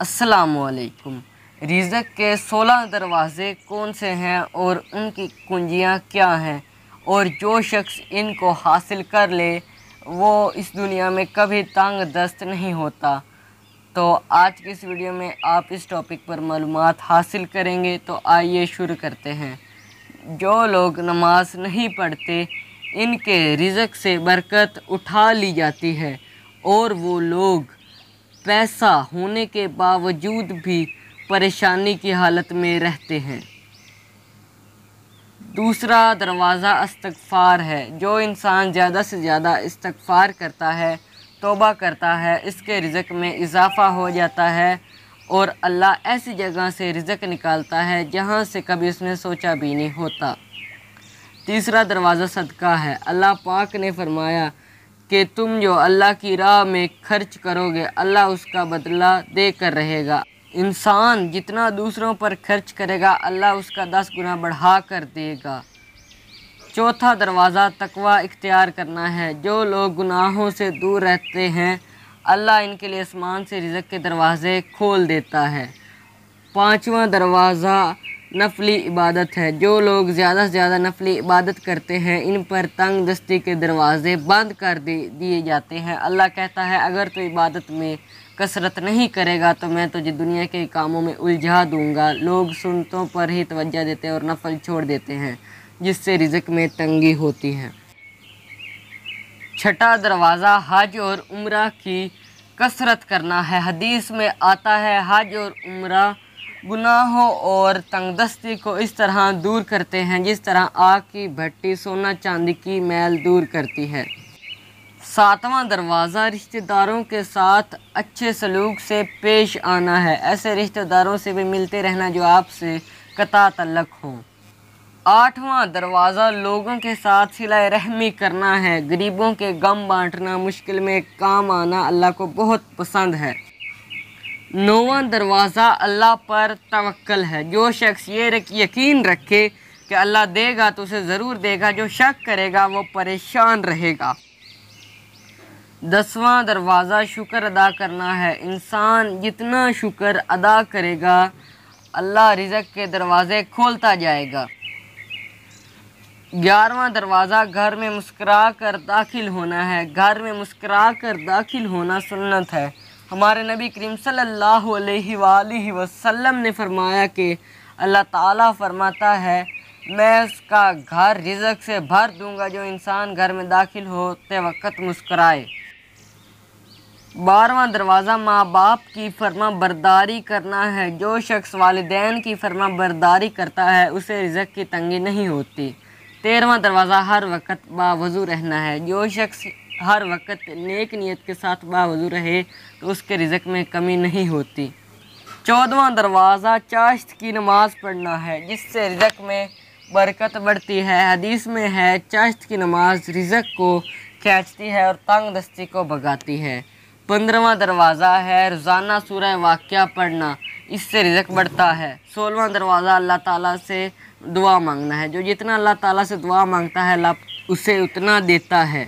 असलकुम रिज़क के सोलह दरवाज़े कौन से हैं और उनकी कुंजियाँ क्या हैं? और जो शख्स इनको हासिल कर ले, वो इस दुनिया में कभी तंग दस्त नहीं होता। तो आज की इस वीडियो में आप इस टॉपिक पर मालूम हासिल करेंगे तो आइए शुरू करते हैं। जो लोग नमाज़ नहीं पढ़ते, इनके रिज़क से बरकत उठा ली जाती है और वो लोग पैसा होने के बावजूद भी परेशानी की हालत में रहते हैं। दूसरा दरवाज़ा इस्तगफ़ार है। जो इंसान ज़्यादा से ज़्यादा इस्तगफ़ार करता है, तोबा करता है, इसके रिज़क में इजाफ़ा हो जाता है और अल्लाह ऐसी जगह से रिज़क निकालता है जहाँ से कभी उसने सोचा भी नहीं होता। तीसरा दरवाज़ा सदका है। अल्लाह पाक ने फरमाया कि तुम जो अल्लाह की राह में खर्च करोगे, अल्लाह उसका बदला दे कर रहेगा। इंसान जितना दूसरों पर खर्च करेगा, अल्लाह उसका दस गुना बढ़ा कर देगा। चौथा दरवाज़ा तकवा इख्तियार करना है। जो लोग गुनाहों से दूर रहते हैं, अल्लाह इनके लिए आसमान से रिज़क के दरवाज़े खोल देता है। पाँचवा दरवाज़ा नफली इबादत है। जो लोग ज़्यादा से ज़्यादा नफली इबादत करते हैं, इन पर तंग दस्ती के दरवाज़े बंद कर दे, दिए जाते हैं। अल्लाह कहता है, अगर तो इबादत में कसरत नहीं करेगा तो मैं तुझे दुनिया के कामों में उलझा दूँगा। लोग सुनतों पर ही तवज्जो देते हैं और नफल छोड़ देते हैं, जिससे रिज़क में तंगी होती है। छठा दरवाज़ा, हज और उम्र की कसरत करना है। हदीस में आता है, हज और उम्र गुनाहों और तंगदस्ती को इस तरह दूर करते हैं, जिस तरह आग की भट्टी सोना चांदी की मैल दूर करती है। सातवां दरवाज़ा रिश्तेदारों के साथ अच्छे सलूक से पेश आना है। ऐसे रिश्तेदारों से भी मिलते रहना जो आपसे कता तलक हो। आठवां दरवाज़ा लोगों के साथ सिला रहमी करना है। गरीबों के गम बांटना मुश्किल में काम आना अल्लाह को बहुत पसंद है। नौवा दरवाज़ा अल्लाह पर तवक्ल है। जो शख्स ये रख, यकीन रखे कि अल्लाह देगा तो उसे ज़रूर देगा। जो शक करेगा वो परेशान रहेगा। दसवां दरवाज़ा शुक्र अदा करना है। इंसान जितना शुक्र अदा करेगा अल्लाह रिज़क के दरवाज़े खोलता जाएगा। ग्यारहवा दरवाज़ा घर में मुस्करा कर दाखिल होना है। घर में मुस्करा कर दाखिल होना सुन्नत है। हमारे नबी करीम सल्लल्लाहु अलैहि ने फरमाया कि अल्लाह ताला फरमाता है, मैं उसका घर रिजक से भर दूँगा जो इंसान घर में दाखिल होते वक्त मुस्कराए। बारवा दरवाज़ा माँ बाप की फर्मा बरदारी करना है, जो शख्स वालदेन की फर्मा बरदारी करता है, उसे रिजक की तंगी नहीं होती। तेरहवा दरवाज़ा हर वक्त बावजू रहना है, जो शख्स हर वक्त नेक नीयत के साथ बावजू रहे तो उसके रिज़क में कमी नहीं होती। चौदवा दरवाज़ा, चाश्त की नमाज़ पढ़ना है, जिससे रिज़क में बरकत बढ़ती है। हदीस में है, चाश्त की नमाज़ रिज़क को खींचती है और तंग दस्ती को भगाती है। पंद्रवा दरवाज़ा है, रोज़ाना सूरह वाक़ पढ़ना, इससे रिज़क बढ़ता है। सोलवा दरवाज़ा, अल्लाह ताला से दुआ मांगना है। जो जितना अल्लाह ताला से दुआ माँगता है, अल्लाह उसे उतना देता है।